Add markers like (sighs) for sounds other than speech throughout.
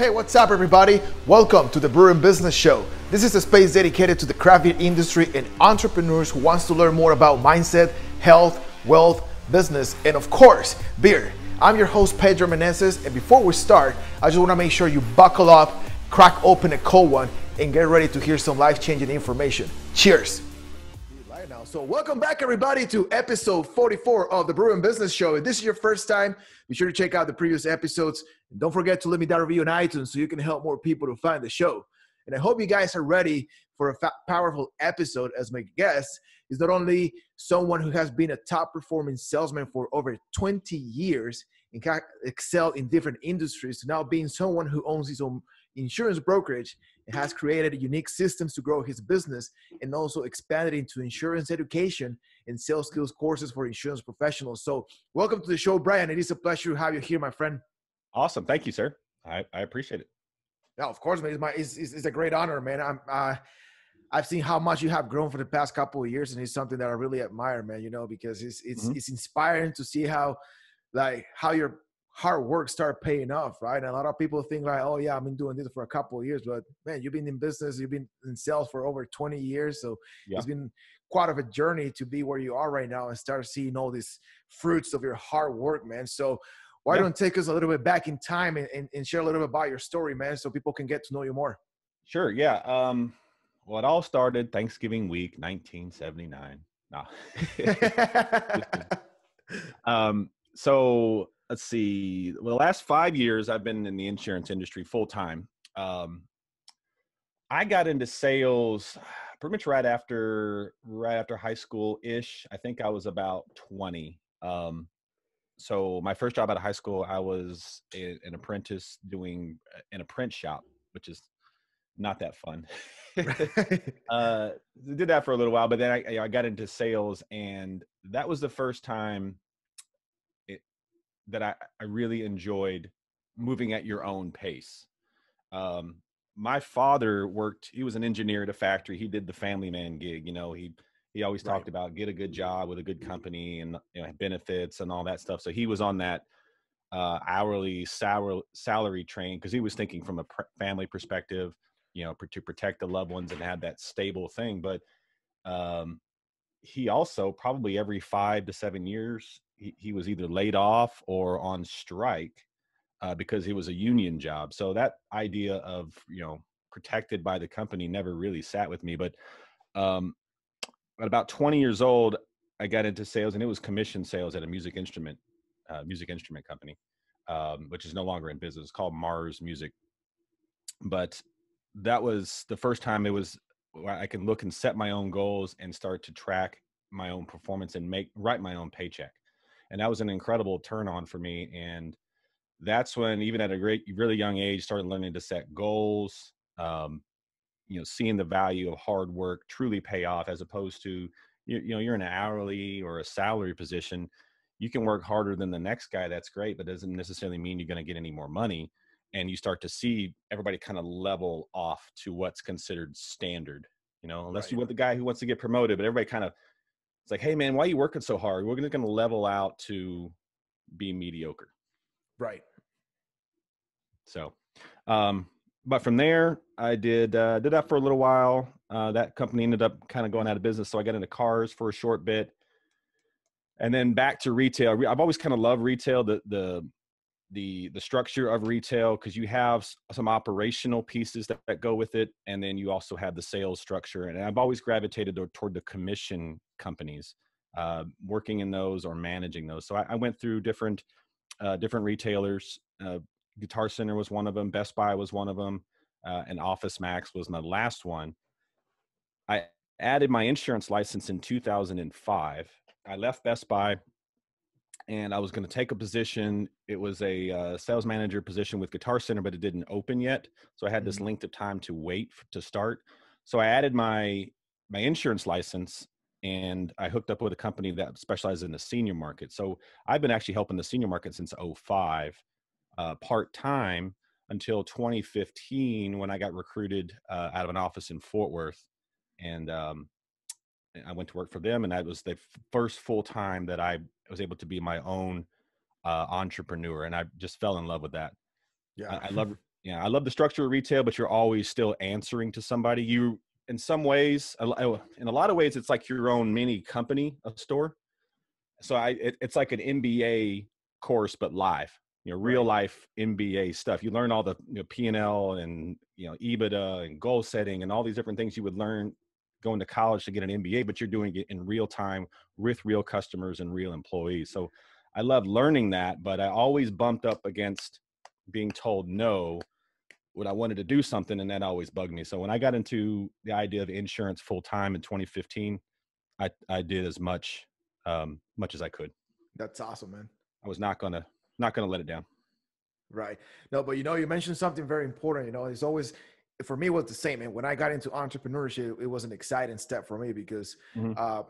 Hey, what's up, everybody? Welcome to the Brewing Business Show. This is a space dedicated to the craft beer industry and entrepreneurs who wants to learn more about mindset, health, wealth, business, and of course, beer. I'm your host, Pedro Meneses, and before we start, I just want to make sure you buckle up, crack open a cold one, and get ready to hear some life-changing information. Cheers! So welcome back, everybody, to episode 44 of the Brewing Business Show. If this is your first time, be sure to check out the previous episodes. And don't forget to leave me that review on iTunes so you can help more people to find the show. And I hope you guys are ready for a fa- powerful episode as my guest is not only someone who has been a top performing salesman for over 20 years and can excel in different industries, now being someone who owns his own insurance brokerage and has created unique systems to grow his business and also expanded into insurance education and sales skills courses for insurance professionals. So, welcome to the show, Brian. It is a pleasure to have you here, my friend. Awesome. Thank you, sir. I, I appreciate it. Yeah, of course, man. It's, my, it's, it's, it's a great honor, man. I'm, uh, I've seen how much you have grown for the past couple of years, and it's something that I really admire, man. You know, because it's it's mm-hmm. it's inspiring to see how, like, how your hard work start paying off, right? And a lot of people think like, oh yeah, I've been doing this for a couple of years, but man, you've been in business, you've been in sales for over 20 years, so yeah. it's been quite of a journey to be where you are right now and start seeing all these fruits of your hard work, man. So why yeah. don't take us a little bit back in time and, and, and, share a little bit about your story, man, so people can get to know you more. Sure. Yeah. Um, well, it all started Thanksgiving week, 1979. No. (laughs) um, so let's see. Well, the last five years, I've been in the insurance industry full time. Um, I got into sales pretty much right after right after high school ish. I think I was about 20. Um, so my first job out of high school, I was a, an apprentice doing an apprentice shop, which is not that fun. (laughs) (laughs) uh, did that for a little while, but then I, I got into sales, and that was the first time it, that I, I really enjoyed moving at your own pace. Um, my father worked; he was an engineer at a factory. He did the family man gig. You know, he he always talked right. about get a good job with a good company and you know, benefits and all that stuff. So he was on that uh, hourly salary salary train because he was thinking from a pr- family perspective, you know, to protect the loved ones and have that stable thing. But um, he also probably every five to seven years he, he was either laid off or on strike uh, because he was a union job. So that idea of you know protected by the company never really sat with me. But um, at about 20 years old, I got into sales, and it was commission sales at a music instrument uh, music instrument company, um, which is no longer in business. It's called Mars Music. But that was the first time it was I can look and set my own goals and start to track my own performance and make write my own paycheck. And that was an incredible turn on for me. And that's when, even at a great, really young age, started learning to set goals, um, you know seeing the value of hard work truly pay off as opposed to you, you know you're in an hourly or a salary position you can work harder than the next guy that's great but doesn't necessarily mean you're going to get any more money and you start to see everybody kind of level off to what's considered standard you know unless right. you want the guy who wants to get promoted but everybody kind of it's like hey man why are you working so hard? We're going to level out to be mediocre. Right. So um but from there, I did uh, did that for a little while. Uh, that company ended up kind of going out of business, so I got into cars for a short bit, and then back to retail. I've always kind of loved retail, the the the the structure of retail because you have some operational pieces that, that, go with it, and then you also have the sales structure. And I've always gravitated toward the commission companies, uh, working in those or managing those. So I, I went through different uh, different retailers. Guitar Center was one of them. Best Buy was one of them. Uh, and Office Max was my last one. I added my insurance license in 2005. I left Best Buy and I was going to take a position. It was a uh, sales manager position with Guitar Center, but it didn't open yet. So I had this mm-hmm. length of time to wait to start. So I added my my insurance license and I hooked up with a company that specializes in the senior market. So I've been actually helping the senior market since 05 uh, part time until 2015 when I got recruited uh, out of an office in Fort Worth, and um, I went to work for them, and that was the first full time that I was able to be my own uh, entrepreneur, and I just fell in love with that. Yeah, I, I love (laughs) yeah, I love the structure of retail, but you're always still answering to somebody. You, in some ways, in a lot of ways, it's like your own mini company, a store. So I, it, it's like an MBA course, but live. You know, real life MBA stuff. You learn all the you know, P and L and you know EBITDA and goal setting and all these different things you would learn going to college to get an MBA, but you're doing it in real time with real customers and real employees. So I love learning that, but I always bumped up against being told no when I wanted to do something, and that always bugged me. So when I got into the idea of insurance full time in 2015, I I did as much um, much as I could. That's awesome, man. I was not gonna not gonna let it down. Right. No, but you know, you mentioned something very important. You know, it's always for me it was the same. And when I got into entrepreneurship, it was an exciting step for me because mm-hmm. uh,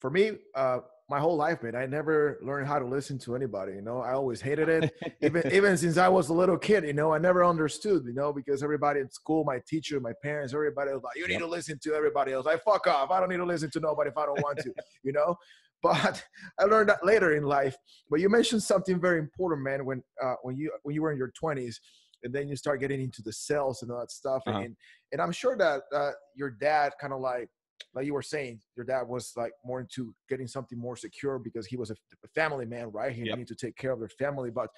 for me, uh, my whole life, man, I never learned how to listen to anybody. You know, I always hated it. (laughs) even even since I was a little kid, you know, I never understood. You know, because everybody at school, my teacher, my parents, everybody was like, "You need to listen to everybody else." I fuck off. I don't need to listen to nobody if I don't want to. (laughs) you know. But (laughs) I learned that later in life. But you mentioned something very important, man. When uh, when you when you were in your twenties, and then you start getting into the sales and all that stuff, uh-huh. and and I'm sure that uh, your dad kind of like like you were saying, your dad was like more into getting something more secure because he was a, family man, right? He yep. needed to take care of their family. But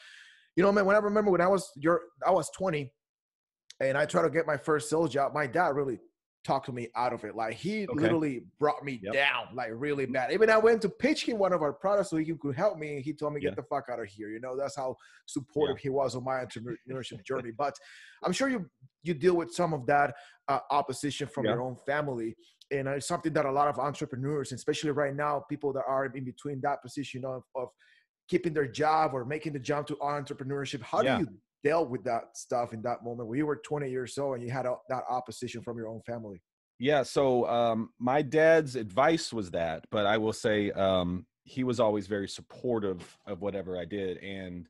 you know, man, when I remember when I was your I was 20 and I tried to get my first sales job, my dad really talked to me out of it. Like he okay. literally brought me yep. down, like really bad. Even I went to pitch him one of our products so he could help me. He told me, "Get yeah. the fuck out of here." You know, that's how supportive yeah. he was on my entrepreneurship journey. But I'm sure you you deal with some of that uh, opposition from yeah. your own family and it's something that a lot of entrepreneurs, especially right now, people that are in between that position of, of keeping their job or making the jump to entrepreneurship, how do you deal with that stuff in that moment when you were 20 years old and you had a, that opposition from your own family? Yeah, so um, my dad's advice was that, but I will say um, he was always very supportive of whatever I did, and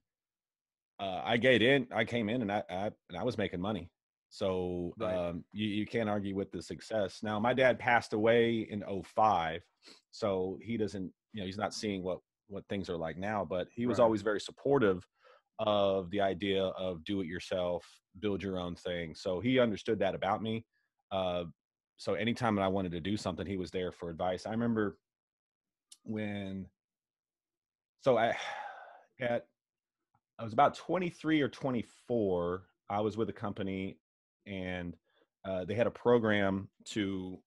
uh, I get in. I came in and I, I and I was making money. So right. um, you, you can't argue with the success. Now, my dad passed away in 05, so he doesn't, you know, he's not seeing what what things are like now. But he was right. always very supportive of the idea of do it yourself, build your own thing. So he understood that about me. Uh, so anytime that I wanted to do something, he was there for advice. I remember when, so I (sighs) at I was about 23 or 24. I was with a company and uh, they had a program to.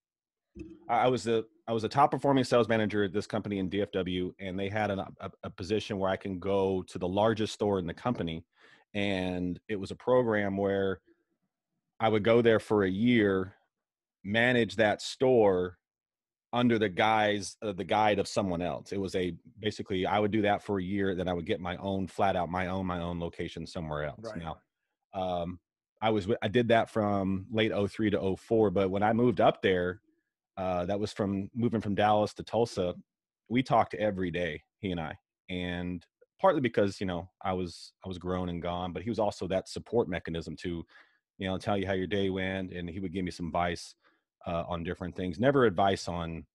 I was a I was a top performing sales manager at this company in DFW, and they had an, a, a position where I can go to the largest store in the company, and it was a program where I would go there for a year, manage that store under the guise of the guide of someone else. It was a basically I would do that for a year, then I would get my own flat out my own my own location somewhere else. Right. Now, um, I was I did that from late 03 to 04, but when I moved up there, uh, that was from moving from Dallas to Tulsa. We talked every day, he and I, and partly because you know I was I was grown and gone, but he was also that support mechanism to, you know, tell you how your day went, and he would give me some advice uh, on different things. Never advice on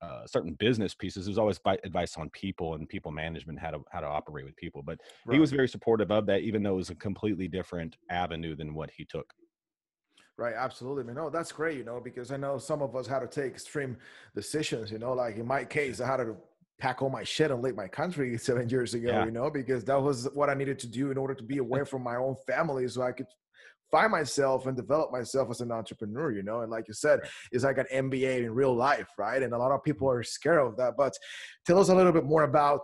uh, certain business pieces. There's always advice on people and people management, how to how to operate with people. But right. he was very supportive of that, even though it was a completely different avenue than what he took. Right, absolutely. I mean, no, that's great, you know, because I know some of us had to take extreme decisions, you know, like in my case, I had to pack all my shit and leave my country (laughs) seven years ago, yeah. you know, because that was what I needed to do in order to be away from my own family so I could find myself and develop myself as an entrepreneur, you know. And like you said, it's like an MBA in real life, right? And a lot of people are scared of that. But tell us a little bit more about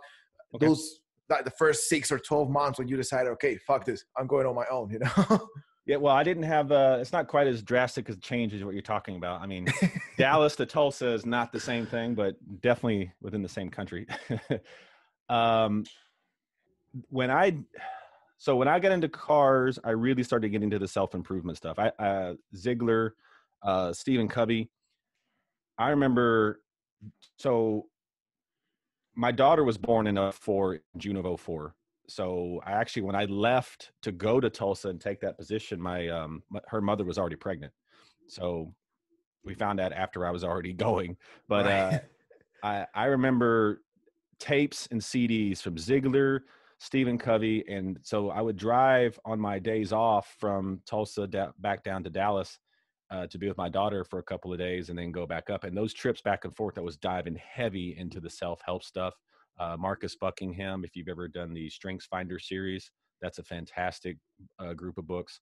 okay. those like the first six or twelve months when you decided, okay, fuck this, I'm going on my own, you know. (laughs) Yeah, well, I didn't have. Uh, it's not quite as drastic a change as what you're talking about. I mean, (laughs) Dallas to Tulsa is not the same thing, but definitely within the same country. (laughs) um, when I so when I got into cars, I really started getting into the self improvement stuff. I uh, Ziglar, uh, Stephen Covey. I remember. So my daughter was born in a 04, June of 04. So I actually, when I left to go to Tulsa and take that position, my, um, her mother was already pregnant. So we found out after I was already (laughs) going. But right. uh, I, I remember tapes and CDs from Ziglar, Stephen Covey, and so I would drive on my days off from Tulsa da- back down to Dallas uh, to be with my daughter for a couple of days, and then go back up. And those trips back and forth, I was diving heavy into the self help stuff. Uh, Marcus Buckingham, if you've ever done the Strengths Finder series, that's a fantastic uh, group of books.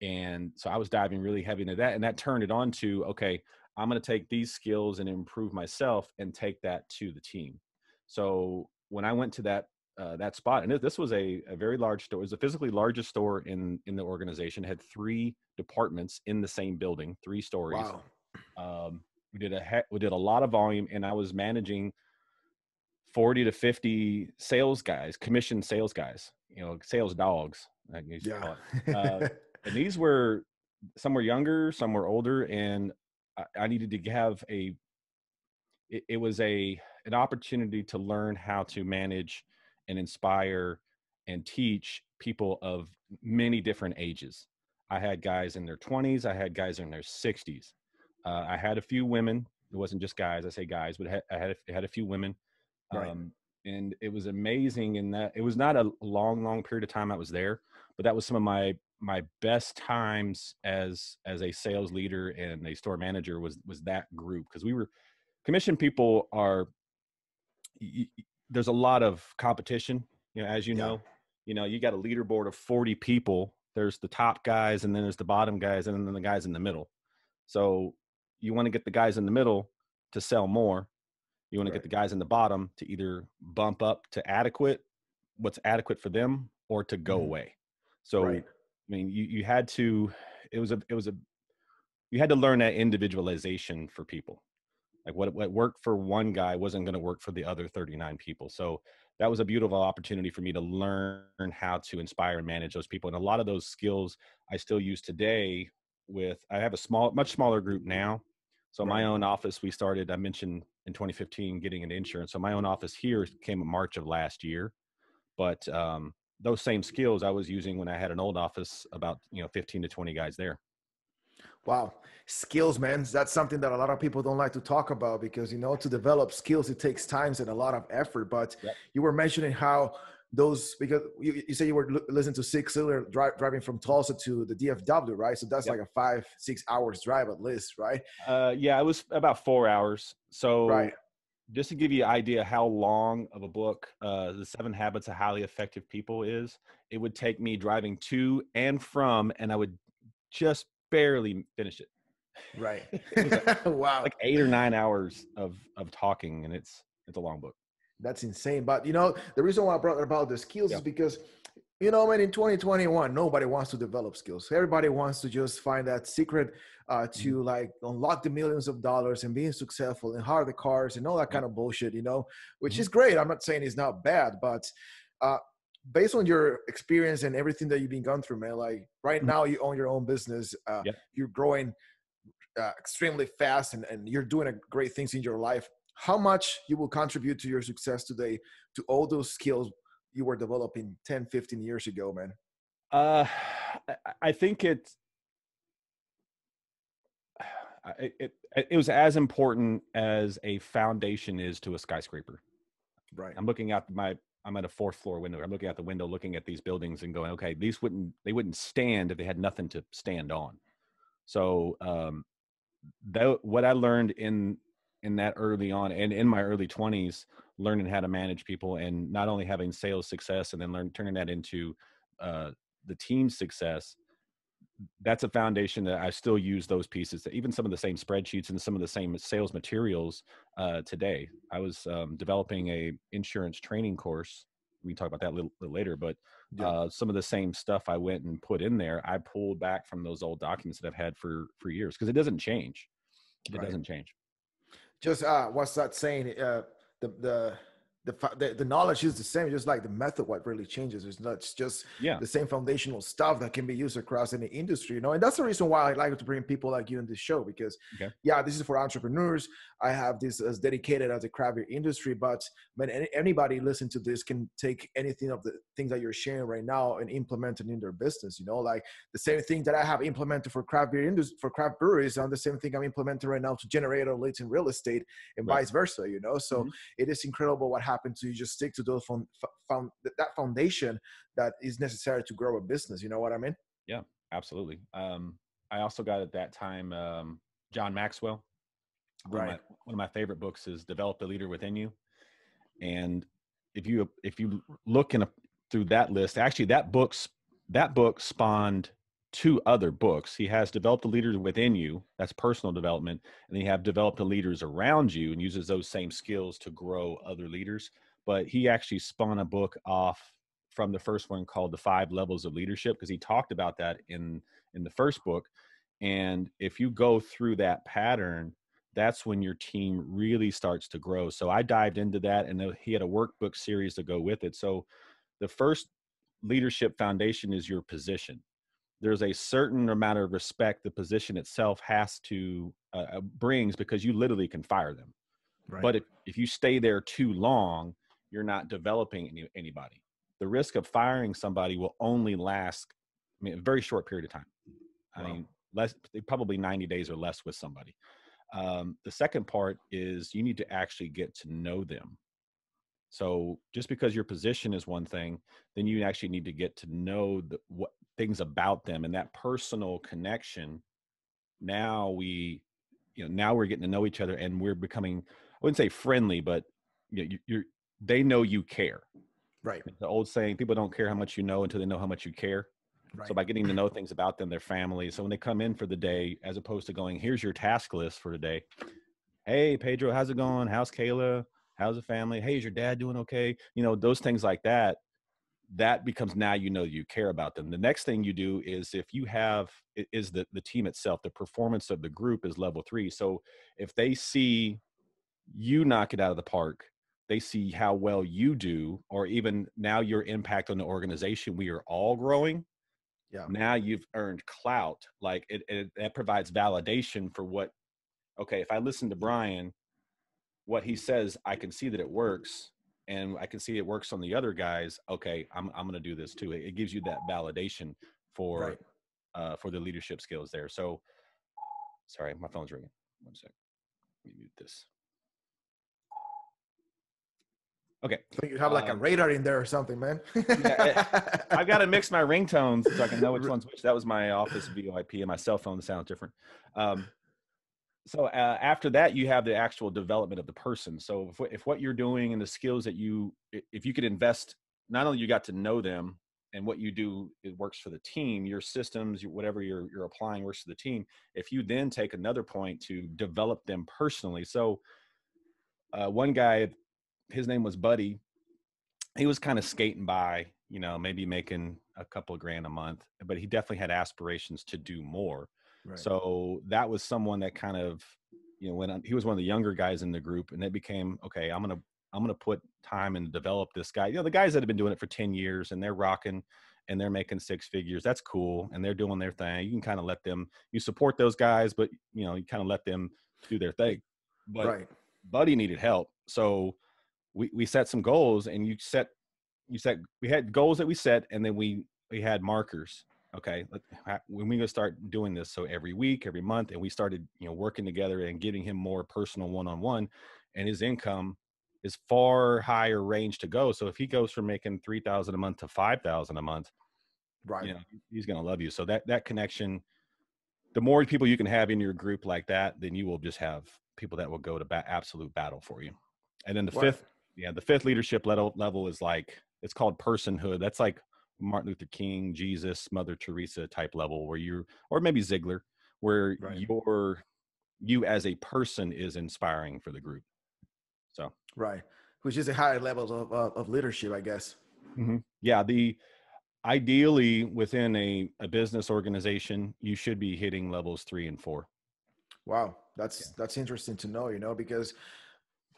And so I was diving really heavy into that, and that turned it on to okay, I'm going to take these skills and improve myself and take that to the team. So when I went to that uh, that spot, and this was a, a very large store. It was the physically largest store in in the organization. It had three departments in the same building, three stories. Wow. Um, we did a we did a lot of volume, and I was managing forty to fifty sales guys, commissioned sales guys. You know, sales dogs. I yeah. Uh, (laughs) and these were some were younger, some were older, and I, I needed to have a. It, it was a an opportunity to learn how to manage and inspire and teach people of many different ages. I had guys in their 20s, I had guys in their 60s. Uh, I had a few women. It wasn't just guys. I say guys, but I had I had a few women, right. um, and it was amazing. In that it was not a long, long period of time I was there, but that was some of my my best times as as a sales leader and a store manager was was that group because we were commission people are there's a lot of competition. You know, as you yeah. know, you know, you got a leaderboard of 40 people. There's the top guys, and then there's the bottom guys, and then the guys in the middle. So you want to get the guys in the middle to sell more. You want right. to get the guys in the bottom to either bump up to adequate, what's adequate for them, or to go mm away. So, right. I mean, you you had to. It was a it was a you had to learn that individualization for people like what, what worked for one guy wasn't going to work for the other 39 people so that was a beautiful opportunity for me to learn how to inspire and manage those people and a lot of those skills i still use today with i have a small much smaller group now so right. my own office we started i mentioned in 2015 getting an insurance so my own office here came in march of last year but um, those same skills i was using when i had an old office about you know 15 to 20 guys there Wow. Skills, man. That's something that a lot of people don't like to talk about because, you know, to develop skills, it takes time and a lot of effort. But yep. you were mentioning how those, because you, you said you were listening to Zig Ziglar dri- driving from Tulsa to the DFW, right? So that's yep. like a five, six hours drive at least, right? Uh, yeah, it was about four hours. So, right. Just to give you an idea how long of a book uh, the Seven Habits of Highly Effective People is, it would take me driving to and from, and I would just barely finish it. Right. (laughs) like, (laughs) wow. Like eight or nine hours of of talking, and it's it's a long book. That's insane. But you know, the reason why I brought about the skills yeah. is because you know, man, in 2021, nobody wants to develop skills. Everybody wants to just find that secret uh, to mm-hmm. like unlock the millions of dollars and being successful and hire the cars and all that kind of bullshit, you know, which mm-hmm. is great. I'm not saying it's not bad, but uh, based on your experience and everything that you've been going through, man, like right mm-hmm. now you own your own business, uh, yep. you're growing uh, extremely fast and, and you're doing a great things in your life. How much you will contribute to your success today to all those skills you were developing 10, 15 years ago, man? Uh, I think it's, it, it, it was as important as a foundation is to a skyscraper. Right. I'm looking at my I'm at a fourth floor window. I'm looking out the window, looking at these buildings, and going, okay, these wouldn't they wouldn't stand if they had nothing to stand on. So um, that what I learned in in that early on and in my early 20s learning how to manage people and not only having sales success and then learn turning that into uh, the team success that's a foundation that I still use those pieces, even some of the same spreadsheets and some of the same sales materials uh, today. I was um, developing a insurance training course. We can talk about that a little, little later, but uh, some of the same stuff I went and put in there, I pulled back from those old documents that I've had for for years because it doesn't change. It right. doesn't change. Just uh, what's that saying? Uh, the the the, the, the knowledge is the same just like the method what really changes is not just yeah. the same foundational stuff that can be used across any industry you know and that's the reason why i like to bring people like you in this show because okay. yeah this is for entrepreneurs i have this as dedicated as a craft beer industry but man any, anybody listen to this can take anything of the things that you're sharing right now and implement it in their business you know like the same thing that i have implemented for craft beer industry for craft breweries and the same thing i'm implementing right now to generate leads in real estate and right. vice versa you know so mm-hmm. it is incredible what happens happen to you just stick to those found, found that foundation that is necessary to grow a business you know what i mean? Yeah absolutely. Um, i also got at that time um, john maxwell. One, right. of my, one of my favorite books is develop the leader within you. And if you if you look in a, through that list actually that book's that book spawned two other books. He has developed the leaders within you, that's personal development, and then you have developed the leaders around you and uses those same skills to grow other leaders. But he actually spun a book off from the first one called The Five Levels of Leadership because he talked about that in in the first book. And if you go through that pattern, that's when your team really starts to grow. So I dived into that and he had a workbook series to go with it. So the first leadership foundation is your position there's a certain amount of respect the position itself has to uh, uh, brings because you literally can fire them. Right. but if, if you stay there too long you're not developing any, anybody. The risk of firing somebody will only last I mean, a very short period of time. I wow. mean less probably 90 days or less with somebody. Um, the second part is you need to actually get to know them. So just because your position is one thing, then you actually need to get to know the, what things about them and that personal connection. Now we, you know, now we're getting to know each other and we're becoming, I wouldn't say friendly, but you know, you're, they know you care. Right. The old saying, people don't care how much you know until they know how much you care. Right. So by getting to know (clears throat) things about them, their family. So when they come in for the day, as opposed to going, here's your task list for today. Hey, Pedro, how's it going? How's Kayla? how's the family hey is your dad doing okay you know those things like that that becomes now you know you care about them. The next thing you do is if you have is the the team itself the performance of the group is level three. So if they see you knock it out of the park they see how well you do or even now your impact on the organization we are all growing yeah. now you've earned clout like it, it that provides validation for what okay if i listen to brian what he says, I can see that it works, and I can see it works on the other guys. Okay, I'm I'm going to do this too. It, it, gives you that validation for right. uh, for the leadership skills there. So, sorry, my phone's ringing. One sec. Let me mute this. Okay. So you have like um, a radar in there or something, man. yeah, (laughs) I've got to mix my ringtones so I can know which one's which. That was my office VoIP, and my cell phone sounds different. Um, so uh, after that you have the actual development of the person. So if, if what you're doing and the skills that you if you could invest not only you got to know them and what you do it works for the team your systems whatever you're you're applying works for the team if you then take another point to develop them personally. So uh, one guy his name was buddy. He was kind of skating by you know maybe making a couple grand a month but he definitely had aspirations to do more so that was someone that kind of, you know, when he was one of the younger guys in the group, and it became okay. I'm gonna I'm gonna put time and develop this guy. You know, the guys that have been doing it for ten years and they're rocking and they're making six figures. That's cool, and they're doing their thing. You can kind of let them. You support those guys, but you know, you kind of let them do their thing. But right. Buddy needed help, so we we set some goals, and you set you set we had goals that we set, and then we we had markers okay when we gonna start doing this so every week every month and we started you know working together and giving him more personal one-on-one and his income is far higher range to go so if he goes from making 3000 a month to 5000 a month right you know he's gonna love you so that that connection the more people you can have in your group like that then you will just have people that will go to ba- absolute battle for you and then the what? fifth yeah the fifth leadership level level is like it's called personhood that's like Martin Luther King, Jesus, Mother Teresa type level where you're, or maybe Ziglar, where right. your you as a person is inspiring for the group. So right, which is a higher level of of, of leadership, I guess. Mm-hmm. Yeah, the ideally within a, a business organization, you should be hitting levels three and four. Wow, that's yeah. that's interesting to know. You know, because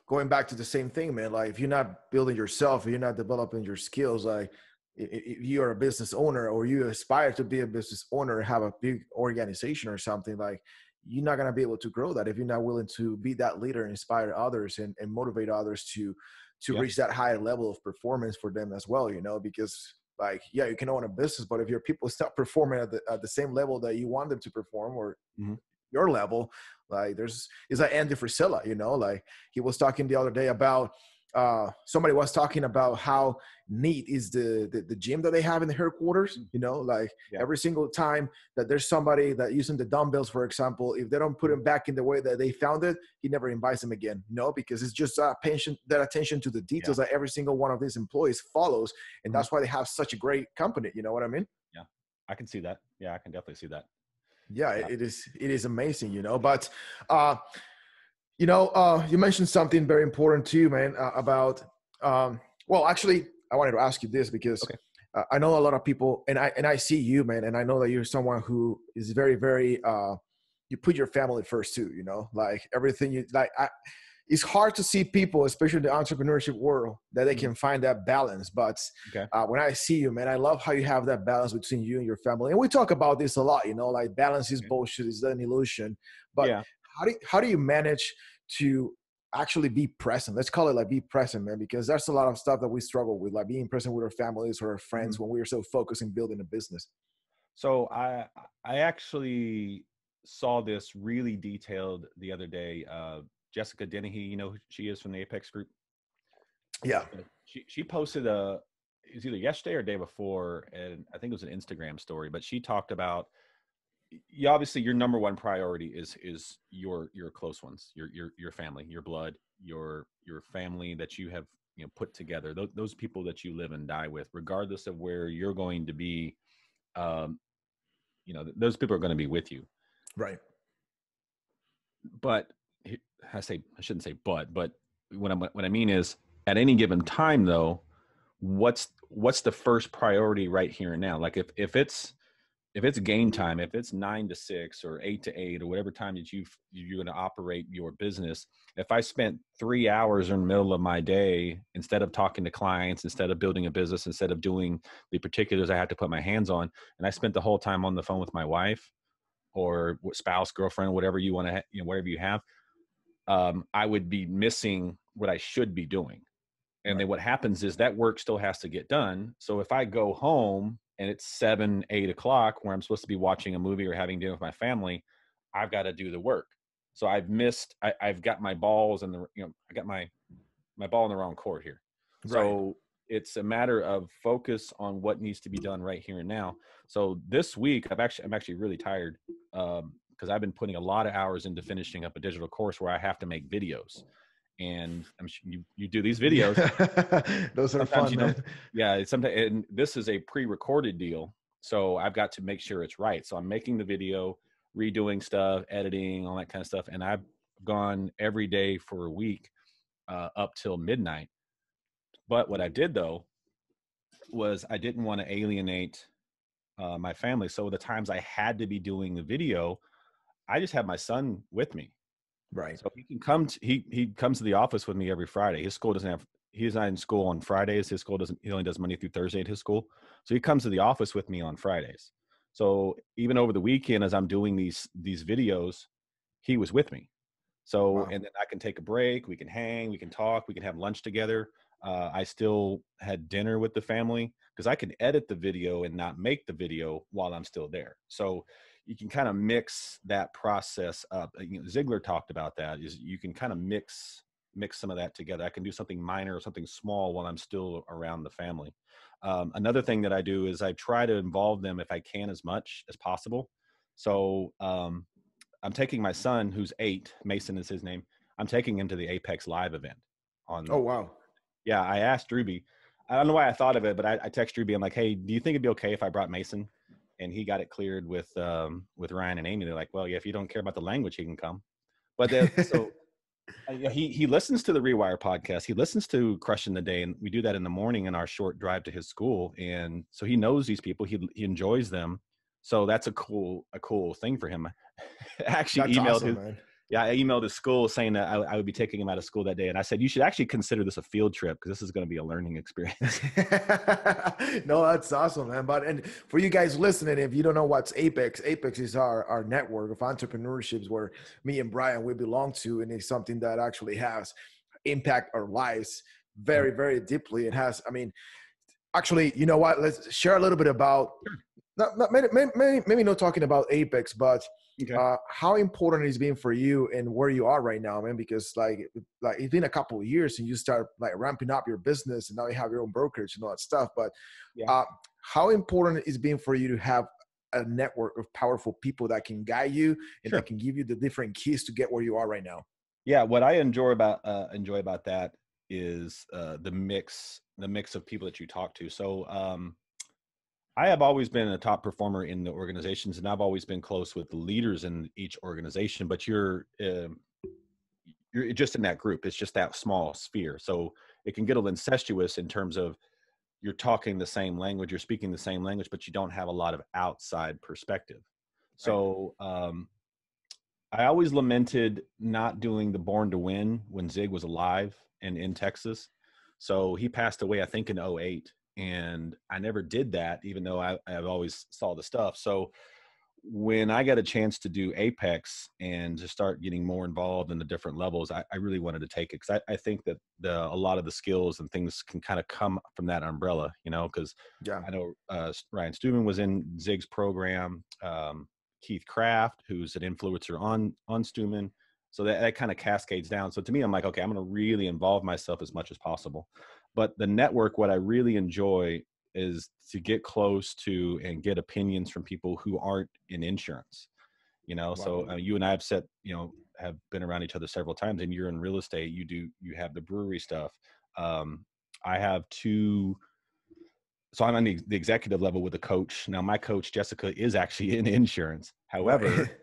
going back to the same thing, man. Like if you're not building yourself, if you're not developing your skills, like if you're a business owner or you aspire to be a business owner have a big organization or something like you're not going to be able to grow that if you're not willing to be that leader and inspire others and, and motivate others to to reach that higher level of performance for them as well you know because like yeah you can own a business but if your people stop (laughs) performing at the, at the same level that you want them to perform or mm-hmm. your level like there's is like andy frisella you know like he was talking the other day about uh, somebody was talking about how neat is the, the, the gym that they have in the headquarters. Mm. You know, like Yeah. every single time that there's somebody that using the dumbbells, for example, if they don't put them back in the way that they found it, he never invites them again. You know, because it's just uh, attention that attention to the details that every single one of these employees follows, and Mhm. that's why they have such a great company. You know what I mean? Yeah, I can see that. Yeah, I can definitely see that. yeah, Yeah. It, it is it is amazing you know but uh you know uh you mentioned something very important too man uh, about um well actually i wanted to ask you this because Okay. uh, i know a lot of people and i and i see you man and i know that you're someone who is very very uh you put your family first too you know like everything you like I, it's hard to see people especially in the entrepreneurship world that they Mhm. can find that balance but Okay. uh, when I see you, man, I love how you have that balance between you and your family. And we talk about this a lot, you know, like balance is bullshit, it's an illusion. But Yeah. How do how do you manage to actually be present? Let's call it like be present, man, because there's a lot of stuff that we struggle with, like being present with our families or our friends Mm-hmm. when we are so focused in building a business. So I I actually saw this really detailed the other day. Uh, Jessica Dennehy, you know who she is from the Apex Group. Yeah. She she posted a it was either yesterday or day before, and I think it was an Instagram story. But she talked about you obviously your number one priority is is your your close ones, your your your family, your blood, your your family that you have you know put together. Those those people that you live and die with, regardless of where you're going to be. Um, you know, those people are going to be with you. Right. but I say I shouldn't say but, but what I what I mean is at any given time though, what's what's the first priority right here and now? Like if if it's if it's game time, if it's nine to six or eight to eight or whatever time that you you're going to operate your business, if I spent three hours in the middle of my day instead of talking to clients, instead of building a business, instead of doing the particulars I had to put my hands on, and I spent the whole time on the phone with my wife or spouse, girlfriend, whatever you want to, ha- you know, whatever you have, um, I would be missing what I should be doing. And then what happens is that work still has to get done. So if I go home and it's seven, eight o'clock where I'm supposed to be watching a movie or having dinner with my family, I've got to do the work. So I've missed. I, I've got my balls in the, you know, I got my my ball in the wrong court here. So it's a matter of focus on what needs to be done right here and now. So this week, I've actually I'm actually really tired um, because I've been putting a lot of hours into finishing up a digital course where I have to make videos, and I'm sure you you do these (laughs) videos. (laughs) Those are Sometimes fun, you man. don't- yeah, it's sometimes and this is a pre-recorded deal, so I've got to make sure it's right. So I'm making the video, redoing stuff, editing, all that kind of stuff, and I've gone every day for a week uh, up till midnight. But what I did though was I didn't want to alienate uh, my family. So the times I had to be doing the video, I just had my son with me. Right. So he can come. To, he he comes to the office with me every Friday. His school doesn't have. He's not in school on Fridays. His school doesn't. He only does Monday through Thursday at his school. So he comes to the office with me on Fridays. So even over the weekend, as I'm doing these these videos, he was with me. So Wow. and then I can take a break. We can hang. We can talk. We can have lunch together. Uh, I still had dinner with the family because I can edit the video and not make the video while I'm still there. So you can kind of mix that process up. Uh, You know, Ziglar talked about that. Is you can kind of mix mix some of that together. I can do something minor or something small while I'm still around the family. Um, another thing that I do is I try to involve them if I can as much as possible. So um, I'm taking my son, who's eight, Mason is his name. I'm taking him to the Apex Live event on Oh wow. yeah, I asked Ruby. I don't know why I thought of it, but I, I texted Ruby. I'm like, "Hey, do you think it'd be okay if I brought Mason?" And he got it cleared with um, with Ryan and Amy. They're like, "Well, yeah, if you don't care about the language, he can come." But then, so (laughs) uh, he he listens to the Rewire podcast. He listens to Crushing the Day, and we do that in the morning in our short drive to his school. And so he knows these people. He he enjoys them. So that's a cool a cool thing for him. (laughs) I Actually, That's emailed awesome, his. Yeah, I emailed his school saying that I, I would be taking him out of school that day, and I said you should actually consider this a field trip because this is going to be a learning experience. (laughs) no, that's awesome, man. But and for you guys listening, if you don't know what's Apex, Apex is our our network of entrepreneurships where me and Brian we belong to, and it's something that actually has impact our lives very, very deeply. It has, I mean, actually, you know what? Let's share a little bit about not, not maybe, maybe, maybe not talking about Apex, but okay. uh, how important it's been for you and where you are right now, man? Because like, like it's been a couple of years and you start like ramping up your business and now you have your own brokerage and all that stuff. But yeah. uh, how important it's been for you to have a network of powerful people that can guide you and sure. that can give you the different keys to get where you are right now? Yeah, what I enjoy about uh, enjoy about that is uh, the mix the mix of people that you talk to. So um, I have always been a top performer in the organizations, and I've always been close with the leaders in each organization. But you're uh, you're just in that group. It's just that small sphere, so it can get a little incestuous in terms of you're talking the same language, you're speaking the same language, but you don't have a lot of outside perspective. So um, I always lamented not doing the Born to Win when Zig was alive and in Texas. So he passed away, I think, in 08 and I never did that, even though I, I've always saw the stuff. So when I got a chance to do Apex and to start getting more involved in the different levels, I, I really wanted to take it because I, I, think that the a lot of the skills and things can kind of come from that umbrella, you know. Because yeah. I know uh, Ryan Stewman was in Zig's program, um, Keith Craft, who's an influencer on on Stewman, so that, that kind of cascades down. So to me, I'm like, okay, I'm going to really involve myself as much as possible. But the network, what I really enjoy is to get close to and get opinions from people who aren't in insurance. You know, wow. so uh, you and I have set, you know, have been around each other several times, and you're in real estate. You do, you have the brewery stuff. Um, I have two. So I'm on the, the executive level with a coach. Now, my coach Jessica is actually (laughs) in insurance. However, (laughs)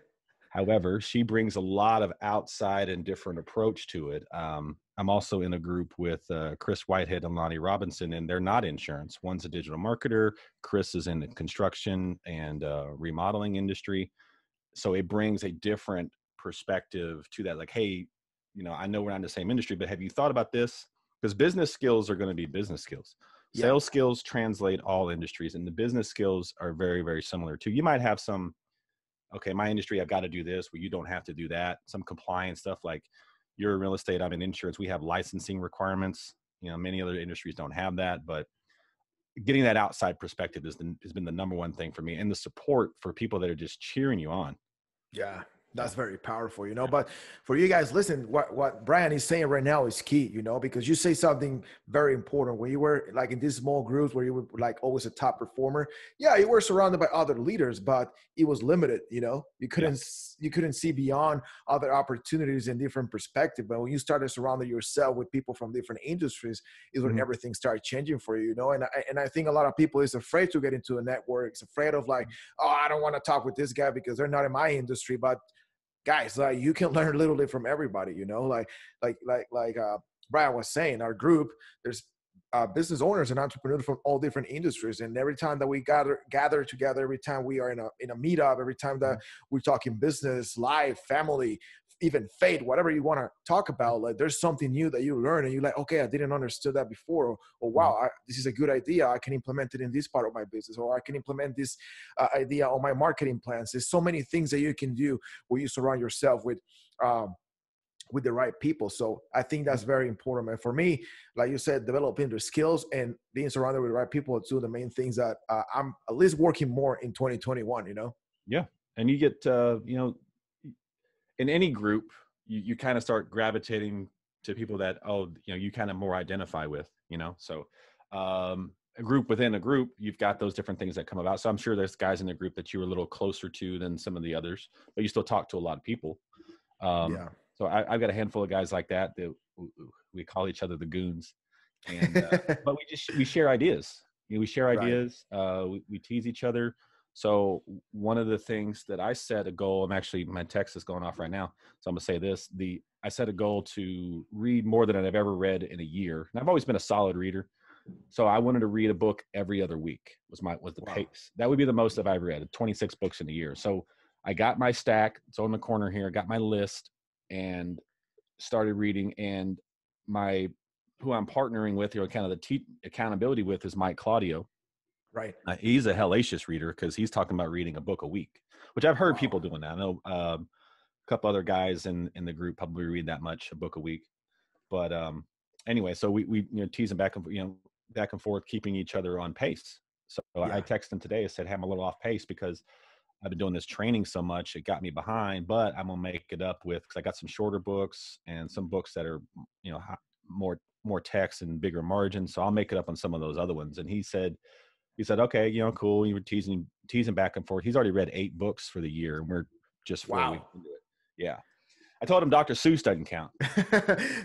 However, she brings a lot of outside and different approach to it. Um, I'm also in a group with uh, Chris Whitehead and Lonnie Robinson, and they're not insurance. One's a digital marketer. Chris is in the construction and uh, remodeling industry. So it brings a different perspective to that. Like, hey, you know, I know we're not in the same industry, but have you thought about this? Because business skills are going to be business skills. Yeah. Sales skills translate all industries, and the business skills are very, very similar too. You might have some okay, my industry, I've got to do this, where you don't have to do that. Some compliance stuff like you're in real estate, I'm in insurance. We have licensing requirements. You know, many other industries don't have that, but getting that outside perspective is the, has been the number one thing for me, and the support for people that are just cheering you on. Yeah, that's very powerful, you know. But for you guys, listen, what what Brian is saying right now is key, you know, because you say something very important. When you were like in these small groups where you were like always a top performer, yeah, you were surrounded by other leaders, but it was limited, you know. You couldn't yeah. You couldn't see beyond other opportunities and different perspective. But when you started surrounding yourself with people from different industries, is when mm-hmm. everything started changing for you, you know. And I, and I think a lot of people is afraid to get into a network. It's afraid of like, oh, I don't want to talk with this guy because they're not in my industry, but guys like you can (laughs) learn literally from everybody you know like like like like uh brian was saying our group there's uh, business owners and entrepreneurs from all different industries. And every time that we gather gather together, every time we are in a in a meetup, every time that mm-hmm. we're talking business, life, family, even fate, whatever you want to talk about, like there's something new that you learn and you're like, okay, I didn't understand that before. Or, or wow, mm-hmm. I, this is a good idea. I can implement it in this part of my business, or I can implement this uh, idea on my marketing plans. There's so many things that you can do where you surround yourself with. Um, with the right people. So I think that's very important. And for me, like you said, developing the skills and being surrounded with the right people are two of the main things that uh, I'm at least working more in 2021, you know? Yeah. And you get, uh, you know, in any group, you, you kind of start gravitating to people that, oh, you know, you kind of more identify with, you know? So, um, a group within a group, you've got those different things that come about. So I'm sure there's guys in the group that you were a little closer to than some of the others, but you still talk to a lot of people. Um, yeah so I, have got a handful of guys like that that we call each other the goons, and uh, (laughs) but we just we share ideas. You know, we share ideas. Right. Uh, we, we tease each other. So one of the things that I set a goal. I'm actually my text is going off right now, so I'm gonna say this. The I set a goal to read more than I've ever read in a year, and I've always been a solid reader. So I wanted to read a book every other week was my was the wow. pace. That would be the most that I've read. 26 books in a year. So I got my stack. It's on the corner here. Got my list and started reading and my who i'm partnering with or kind of the te- accountability with is mike claudio right uh, he's a hellacious reader because he's talking about reading a book a week which i've heard wow. people doing that i know um, a couple other guys in in the group probably read that much a book a week but um anyway so we we you know teasing back and you know back and forth keeping each other on pace So yeah. I texted him today. I said, hey, I'm a little off pace because I've been doing this training so much, it got me behind, but I'm gonna make it up with because I got some shorter books and some books that are, you know, more more text and bigger margins. So I'll make it up on some of those other ones. And he said, he said, okay, you know, cool. You were teasing teasing back and forth. He's already read eight books for the year, and we're just four wow. weeks into it. Yeah. I told him Dr. Seuss doesn't count. (laughs)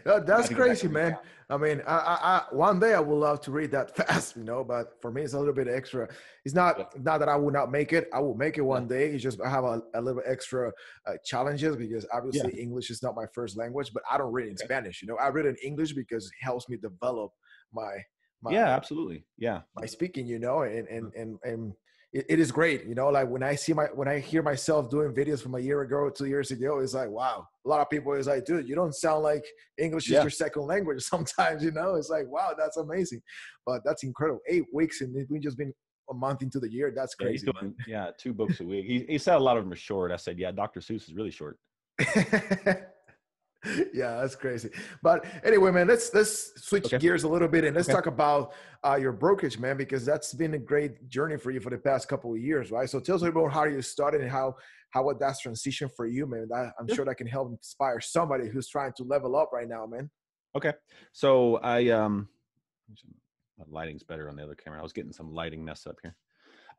That's crazy, man. Count. I mean, I, I, I, one day I would love to read that (laughs) fast, you know, but for me, it's a little bit extra. It's not yeah. not that I will not make it. I will make it one yeah. day. It's just I have a, a little extra uh, challenges because obviously yeah. English is not my first language, but I don't read in okay. Spanish. You know, I read in English because it helps me develop my my, yeah absolutely yeah my speaking you know and and and, and it, it is great. You know, like when I see my when I hear myself doing videos from a year ago, two years ago, it's like wow. A lot of people is like, dude, you don't sound like English yeah. is your second language. (laughs) Sometimes, you know, it's like wow, that's amazing. But that's incredible. Eight weeks and we just been a month into the year. That's crazy. Yeah, doing, yeah two books a week. He, he said a lot of them are short. I said, yeah, Dr. Seuss is really short. (laughs) (laughs) yeah, that's crazy. But anyway, man, let's let's switch okay. gears a little bit and let's okay. talk about uh, your brokerage, man, because that's been a great journey for you for the past couple of years, right? So tell us about how you started and how how what that's transition for you, man. That, I'm sure that can help inspire somebody who's trying to level up right now, man. Okay, so I um, lighting's better on the other camera. I was getting some lighting mess up here.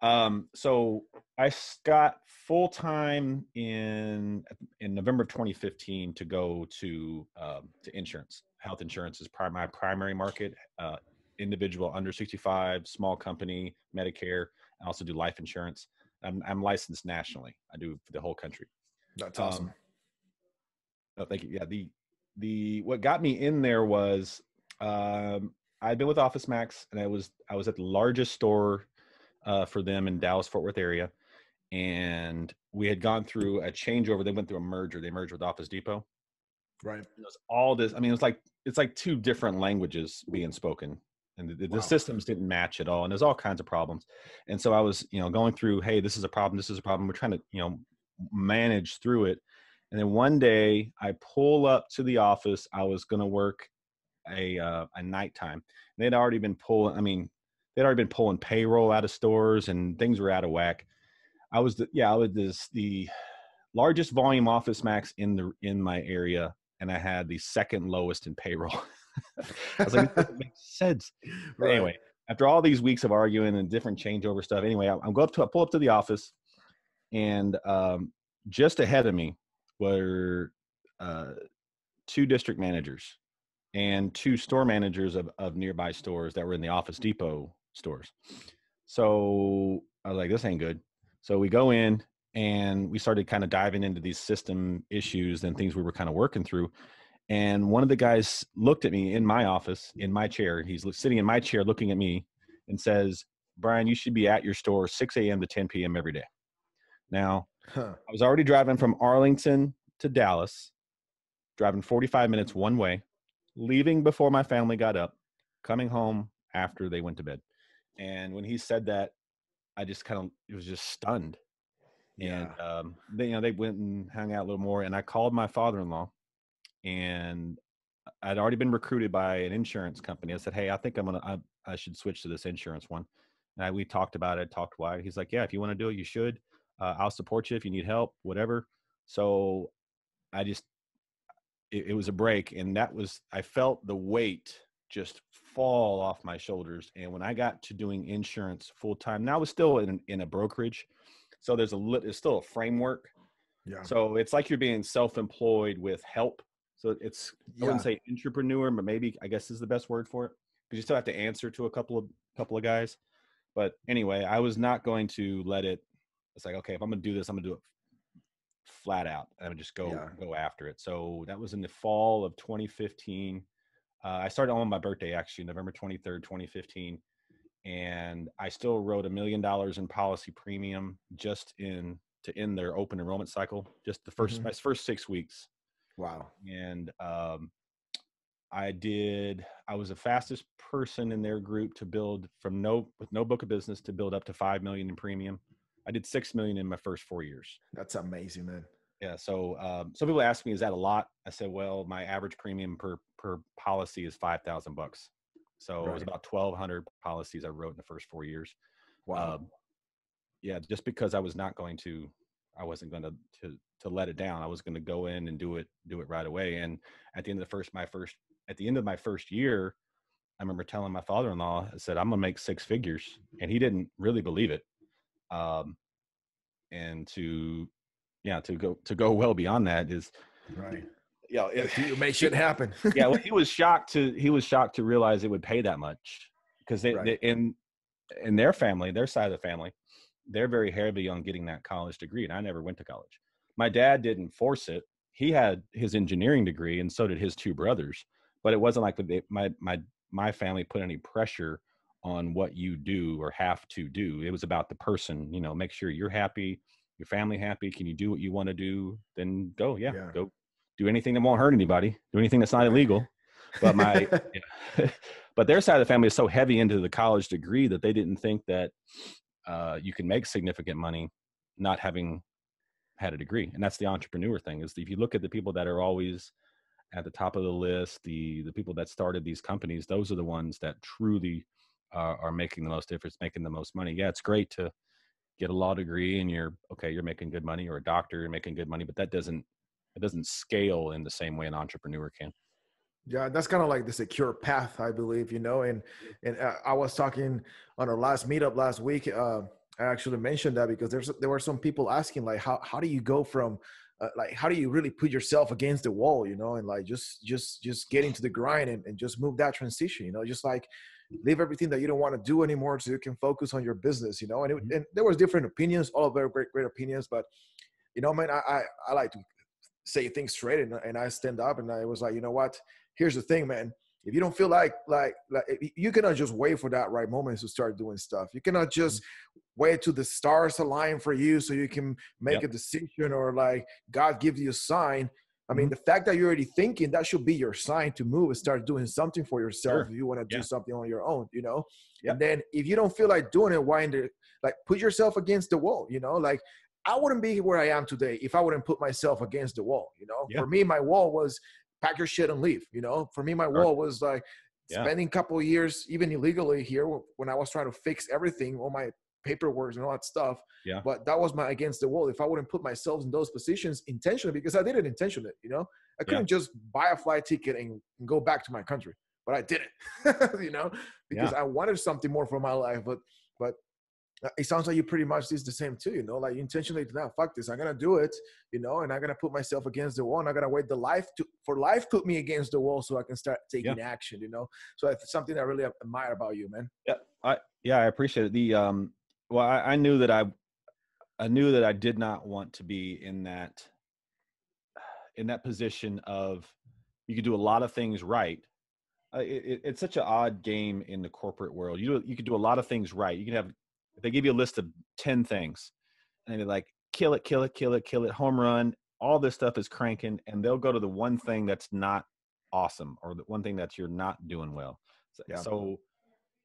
Um, so I got full time in in November of 2015 to go to um, to insurance. Health insurance is pri- my primary market. Uh, individual under 65, small company, Medicare. I also do life insurance. I'm, I'm licensed nationally. I do for the whole country. That's awesome. Um, oh, thank you. Yeah, the the what got me in there was um, I'd been with Office Max, and I was I was at the largest store uh, for them in Dallas Fort Worth area, and we had gone through a changeover. They went through a merger. They merged with Office Depot. Right. It was all this. I mean, it was like it's like two different languages being spoken, and the, wow. the systems didn't match at all. And there's all kinds of problems. And so I was, you know, going through. Hey, this is a problem. This is a problem. We're trying to, you know, manage through it. And then one day I pull up to the office. I was going to work a uh, a nighttime. They'd already been pulling. I mean, they'd already been pulling payroll out of stores and things were out of whack. I was the, yeah, I was this, the largest volume office max in the in my area, and I had the second lowest in payroll. (laughs) I was like, it makes sense. Right. Anyway, after all these weeks of arguing and different changeover stuff, anyway, I, am going up to I pull up to the office, and um, just ahead of me were uh, two district managers and two store managers of, of nearby stores that were in the Office Depot stores. So I was like, this ain't good. So we go in and we started kind of diving into these system issues and things we were kind of working through. And one of the guys looked at me in my office, in my chair. He's sitting in my chair looking at me and says, Brian, you should be at your store 6 a.m. to 10 p.m. every day. Now, huh. I was already driving from Arlington to Dallas, driving 45 minutes one way, leaving before my family got up, coming home after they went to bed. And when he said that, I just kind of it was just stunned. And yeah. um, they, you know, they went and hung out a little more. And I called my father-in-law, and I'd already been recruited by an insurance company. I said, "Hey, I think I'm gonna, I, I should switch to this insurance one." And I, we talked about it, talked why. He's like, "Yeah, if you want to do it, you should. Uh, I'll support you if you need help, whatever." So I just, it, it was a break, and that was I felt the weight just fall off my shoulders. And when I got to doing insurance full time, now I was still in in a brokerage, so there's a lit, it's still a framework. Yeah. So it's like you're being self-employed with help. So it's I wouldn't say entrepreneur, but maybe I guess is the best word for it because you still have to answer to a couple of couple of guys. But anyway, I was not going to let it. It's like okay, if I'm gonna do this, I'm gonna do it flat out. I'm just go yeah. go after it. So that was in the fall of 2015 uh, I started on my birthday, actually, November 23rd, 2015. And I still wrote a million dollars in policy premium just in to end their open enrollment cycle, just the 1st mm-hmm. my first six weeks. Wow. And um, I did, I was the fastest person in their group to build from no, with no book of business to build up to 5 million in premium. I did 6 million in my first four years. That's amazing, man. Yeah. So um, some people ask me, is that a lot? I said, well, my average premium per per policy is five thousand bucks. So right. it was about twelve hundred policies I wrote in the first four years. Wow. Um, yeah, just because I was not going to, I wasn't going to to to let it down. I was going to go in and do it do it right away. And at the end of the first my first at the end of my first year, I remember telling my father-in-law, I said, I'm gonna make six figures. And he didn't really believe it. Um, and to, yeah, to go, to go well beyond that is right. Yeah. You know, make shit happen. (laughs) yeah. Well, he was shocked to, he was shocked to realize it would pay that much because they, right. they, in, in their family, their side of the family, they're very heavy on getting that college degree. And I never went to college. My dad didn't force it. He had his engineering degree and so did his two brothers but it wasn't like they, my my my family put any pressure on what you do or have to do. It was about the person, you know, make sure you're happy, your family happy. Can you do what you want to do? Then go, yeah, yeah. go do anything that won't hurt anybody. Do anything that's not illegal. But my, (laughs) (laughs) but their side of the family is so heavy into the college degree that they didn't think that uh, you can make significant money not having had a degree. And that's the entrepreneur thing. Is if you look at the people that are always at the top of the list, the the people that started these companies, those are the ones that truly uh, are making the most difference, making the most money. Yeah, it's great to get a law degree and you're okay, you're making good money, or a doctor, you're making good money, but that doesn't it doesn't scale in the same way an entrepreneur can. Yeah, that's kind of like the secure path, I believe, you know. And and uh, I was talking on our last meetup last week. Uh, I actually mentioned that because there's there were some people asking like, how how do you go from uh, like how do you really put yourself against the wall you know and like just just just get into the grind and, and just move that transition you know just like leave everything that you don't want to do anymore so you can focus on your business you know and, it, mm-hmm. and there was different opinions all very great great opinions but you know man I, I, I like to say things straight and, and i stand up and i was like you know what here's the thing man if you don't feel like like like you cannot just wait for that right moment to start doing stuff you cannot just mm-hmm. wait till the stars align for you so you can make yep. a decision or like god gives you a sign i mean mm-hmm. the fact that you're already thinking that should be your sign to move and start doing something for yourself sure. if you want to yeah. do something on your own you know yep. and then if you don't feel like doing it why in the like put yourself against the wall you know like I wouldn't be where I am today if I wouldn't put myself against the wall. You know, for me, my wall was pack your shit and leave. You know, for me, my sure. wall was like yeah. spending a couple of years, even illegally here, when I was trying to fix everything, all my paperwork and all that stuff. Yeah. But that was my against the wall. If I wouldn't put myself in those positions intentionally, because I did it intentionally, you know, I couldn't yeah. just buy a flight ticket and, and, go back to my country, but I did it, (laughs) you know, because yeah. I wanted something more for my life. But but uh, it sounds like you pretty much did the same too, you know, like intentionally now, fuck this, I'm gonna do it, you know, and I'm gonna put myself against the wall and I'm gonna wait the life to for life put me against the wall so I can start taking yeah. action, you know. So it's something I really admire about you, man. Yeah, I yeah, I appreciate it. The um well I, I knew that I I knew that I did not want to be in that in that position of you could do a lot of things right. Uh, it, it's such an odd game in the corporate world. You you could do a lot of things right. You can have they give you a list of 10 things and they're like, kill it, kill it, kill it, kill it, home run, all this stuff is cranking, and they'll go to the one thing that's not awesome or the one thing that you're not doing well. So, yeah. so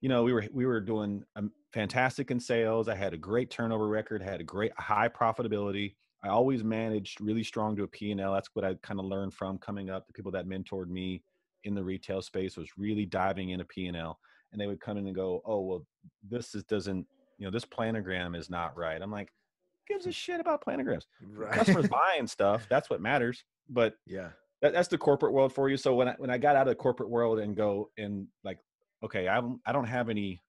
you know, we were we were doing um, fantastic in sales. I had a great turnover record, had a great high profitability. I always managed really strong to a P&L. That's what I kind of learned from coming up. The people that mentored me in the retail space was really diving into P&L, and they would come in and go, "Oh, well, this is, doesn't you know, this planogram is not right. I'm like, gives a shit about planograms. Right. Customers (laughs) buying stuff, that's what matters. But yeah, that, that's the corporate world for you. So when I, when I got out of the corporate world and go and like, okay, I don't, I don't have any,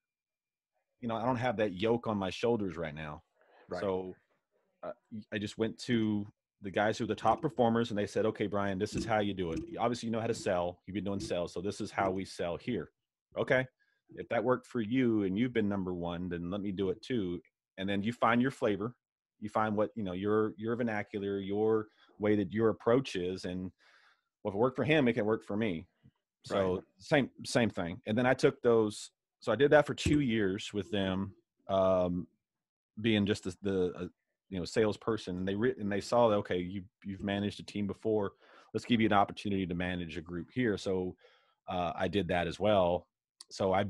you know, I don't have that yoke on my shoulders right now. Right. So uh, I just went to the guys who are the top performers and they said, okay, Brian, this is how you do it. Obviously, you know how to sell. You've been doing sales. So this is how we sell here. Okay if that worked for you and you've been number one then let me do it too and then you find your flavor you find what you know your your vernacular your way that your approach is and well if it worked for him it can work for me so right. same same thing and then i took those so i did that for two years with them um being just the, the uh, you know salesperson and they re- and they saw that okay you you've managed a team before let's give you an opportunity to manage a group here so uh, i did that as well so I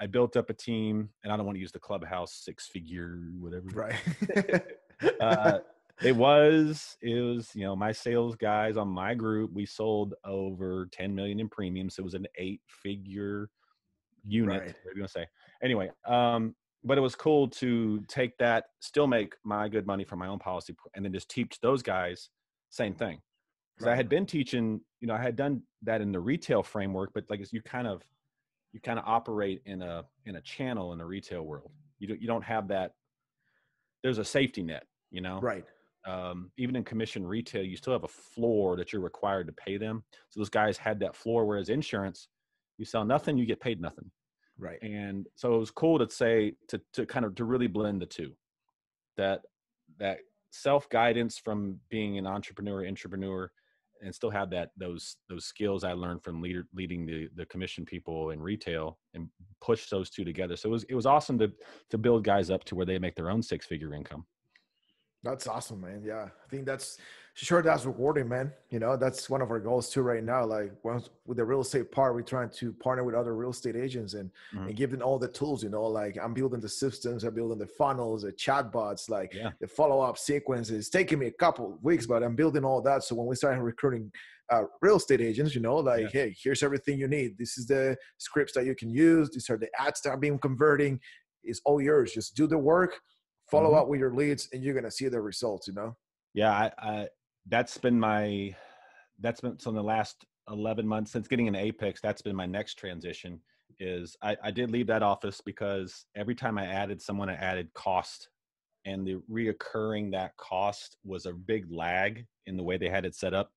I built up a team, and I don't want to use the clubhouse six figure whatever. Right. (laughs) uh, it was it was you know my sales guys on my group we sold over 10 million in premiums it was an eight figure unit right. what are you gonna say anyway um but it was cool to take that, still make my good money from my own policy, and then just teach those guys same thing. Because right. I had been teaching, you know, I had done that in the retail framework, but like you kind of you kind of operate in a in a channel in the retail world. You don't you don't have that. There's a safety net, you know. Right. Um, even in commission retail, you still have a floor that you're required to pay them. So those guys had that floor, whereas insurance, you sell nothing, you get paid nothing. Right. And so it was cool to say to to kind of to really blend the two. That that self guidance from being an entrepreneur, entrepreneur, and still have that those those skills I learned from leader, leading the the commission people in retail and push those two together. So it was it was awesome to to build guys up to where they make their own six figure income. That's awesome, man. Yeah, I think that's sure that's rewarding, man. You know, that's one of our goals too right now. Like once with the real estate part, we're trying to partner with other real estate agents and mm-hmm. and give them all the tools. You know, like I'm building the systems, I'm building the funnels, the chatbots, like yeah. the follow up sequences. It's taking me a couple weeks, but I'm building all that. So when we start recruiting uh, real estate agents, you know, like yeah. hey, here's everything you need. This is the scripts that you can use. These are the ads that are being converting. It's all yours. Just do the work follow mm-hmm. up with your leads and you're going to see the results you know? Yeah I, I that's been my that's been so in the last 11 months since getting into apex that's been my next transition is I, I did leave that office because every time i added someone i added cost. And the reoccurring that cost was a big lag in the way they had it set up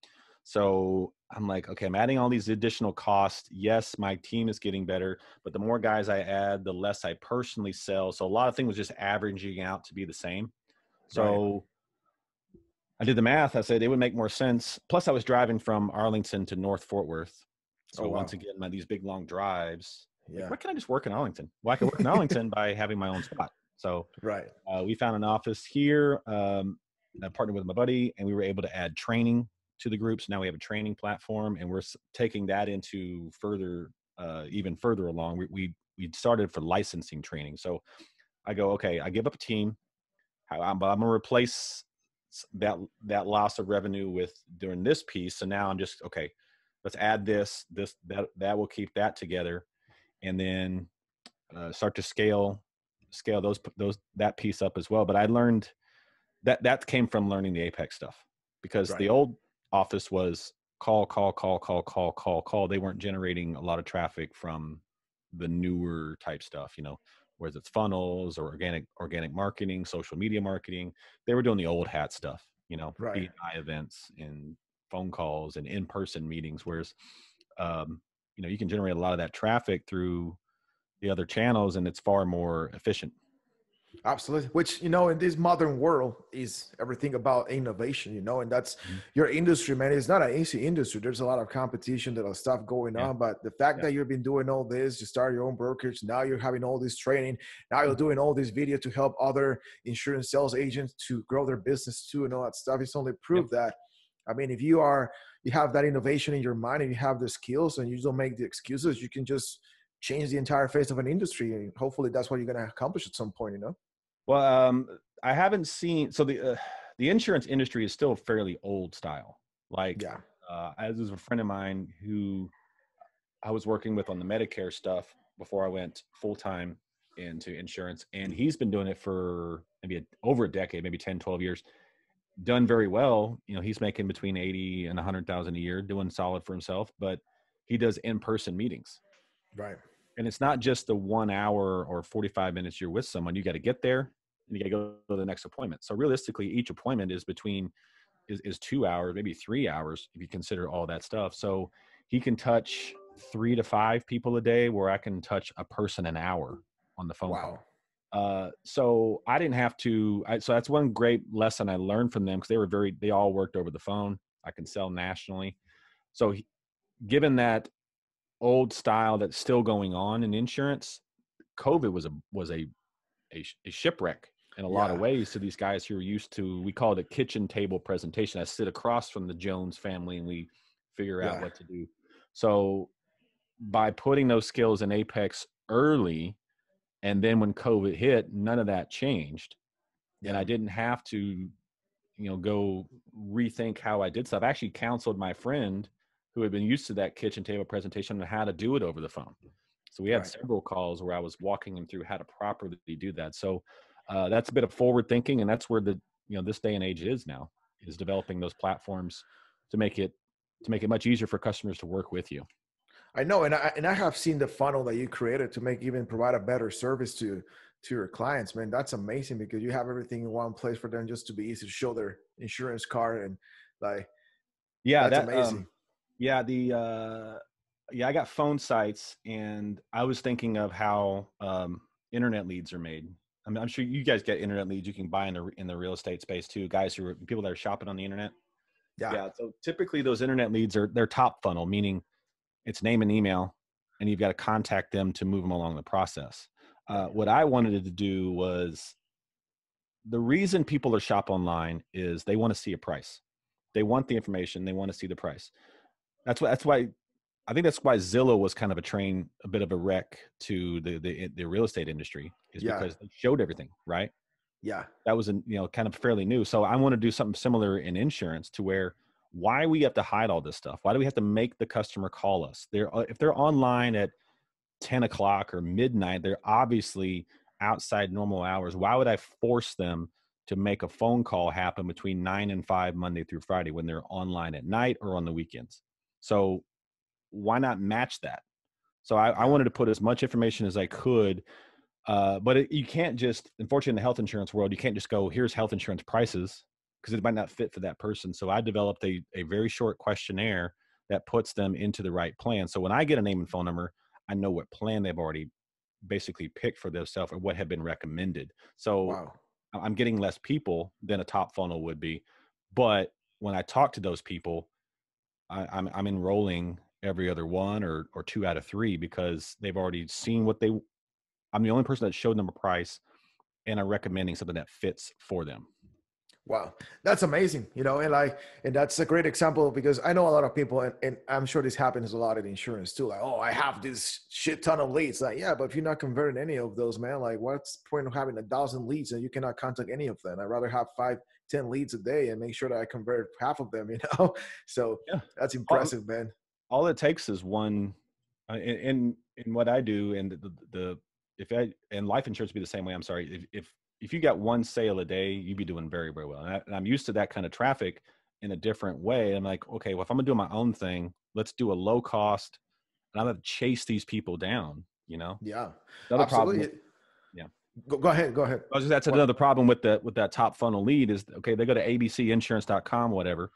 so I'm like, okay, I'm adding all these additional costs. Yes, my team is getting better, but the more guys I add, the less I personally sell. So a lot of things was just averaging out to be the same. So right. I did the math. I said it would make more sense. Plus, I was driving from Arlington to North Fort Worth. So oh, wow. once again, my these big long drives. Yeah. Like, why can't I just work in Arlington? Well, I can work in Arlington by having my own spot. So (laughs) right, uh, we found an office here. Um, I partnered with my buddy, and we were able to add training to the groups. Now we have a training platform, and we're taking that into further, uh, even further along. We, we we started for licensing training. So I go, okay, I give up a team. I'm, I'm gonna replace that that loss of revenue with during this piece. So now I'm just okay. Let's add this, this, that, that will keep that together, and then uh, start to scale, scale those those that piece up as well. But I learned that that came from learning the Apex stuff because right. the old office was call, call, call, call, call, call, call. They weren't generating a lot of traffic from the newer type stuff, you know, whether it's funnels or organic organic marketing, social media marketing. They were doing the old hat stuff, you know, right. BNI events and phone calls and in-person meetings. Whereas, um, you know, you can generate a lot of that traffic through the other channels, and it's far more efficient. Absolutely. Which, you know, in this modern world is everything about innovation, you know, and that's mm-hmm. your industry, man. It's not an easy industry. There's a lot of competition, there's a lot of stuff going yeah. on. But the fact yeah. that you've been doing all this, you start your own brokerage, now you're having all this training, now you're mm-hmm. doing all this video to help other insurance sales agents to grow their business too and all that stuff. It's only proof yeah. that I mean, if you are you have that innovation in your mind and you have the skills and you don't make the excuses, you can just change the entire face of an industry. And hopefully that's what you're going to accomplish at some point, you know? Well, um, I haven't seen so the uh, the insurance industry is still fairly old style. Like, yeah. uh, as is a friend of mine who I was working with on the Medicare stuff before I went full time into insurance, and he's been doing it for maybe a, over a decade, maybe 10, 12 years. Done very well. You know, he's making between 80 and a 100,000 a year, doing solid for himself, but he does in person meetings. Right and it's not just the one hour or 45 minutes you're with someone you got to get there and you got to go to the next appointment so realistically each appointment is between is, is two hours maybe three hours if you consider all that stuff so he can touch three to five people a day where i can touch a person an hour on the phone wow. call uh, so I didn't have to. I, so that's one great lesson I learned from them because they were very. They all worked over the phone. I can sell nationally. So, he, given that old style that's still going on in insurance, COVID was a was a a, a shipwreck in a lot of ways to these guys who are used to we call it a kitchen table presentation. I sit across from the Jones family and we figure out what to do. So by putting those skills in Apex early, and then when COVID hit, none of that changed. Yeah. And I didn't have to, you know, go rethink how I did stuff. I actually counseled my friend who had been used to that kitchen table presentation on how to do it over the phone. So we had Right. several calls where I was walking him through how to properly do that. So uh, that's a bit of forward thinking, and that's where the you know this day and age is now is developing those platforms to make it to make it much easier for customers to work with you. I know, and I and I have seen the funnel that you created to make even provide a better service to to your clients. Man, that's amazing because you have everything in one place for them just to be easy to show their insurance card and like Yeah, that's that, amazing. Um, yeah, the uh, yeah, I got phone sites, and I was thinking of how um, internet leads are made. I mean, I'm sure you guys get internet leads you can buy in the in the real estate space too. Guys who are people that are shopping on the internet. yeah, Yeah. So typically those internet leads are they're top funnel, meaning it's name and email, and you've got to contact them to move them along the process. Uh, what I wanted to do was the reason people are shop online is they want to see a price. They want the information. They want to see the price. That's why. That's why. I think that's why Zillow was kind of a train, a bit of a wreck to the the, the real estate industry, is Yeah. because they showed everything, right? yeah, that was, a you know, kind of fairly new. So I want to do something similar in insurance to where why we have to hide all this stuff? Why do we have to make the customer call us? They're uh, if they're online at ten o'clock or midnight, they're obviously outside normal hours. Why would I force them to make a phone call happen between nine and five Monday through Friday when they're online at night or on the weekends? So why not match that? So I, I wanted to put as much information as I could uh, but it, you can't just, unfortunately, in the health insurance world, you can't just go, here's health insurance prices because it might not fit for that person. So I developed a, a very short questionnaire that puts them into the right plan. So when I get a name and phone number, I know what plan they've already basically picked for themselves or what have been recommended. So wow, I'm getting less people than a top funnel would be. But when I talk to those people, I, I'm, I'm enrolling every other one or, or two out of three because they've already seen what they I'm the only person that showed them a price and I'm recommending something that fits for them. wow, that's amazing. You know, and like, and that's a great example because I know a lot of people, and, and I'm sure this happens a lot in insurance too. Like, oh, I have this shit ton of leads. Like, yeah, but if you're not converting any of those, man, like, what's the point of having a thousand leads and you cannot contact any of them? I'd rather have five, ten leads a day and make sure that I convert half of them. (laughs) You know, so Yeah. that's impressive, man. All it takes is one uh, in, in what I do and the, the, the if I and life insurance be the same way. I'm sorry. If if if you got one sale a day, you'd be doing very very well. And, I, and I'm used to that kind of traffic in a different way. I'm like, okay, well, if I'm gonna do my own thing, let's do a low cost, and I'm gonna chase these people down. You know, Yeah, another problem. absolutely. yeah. Go, go ahead. Go ahead. Just, that's What? another problem with the with that top funnel lead is okay they go to abcinsurance.com whatever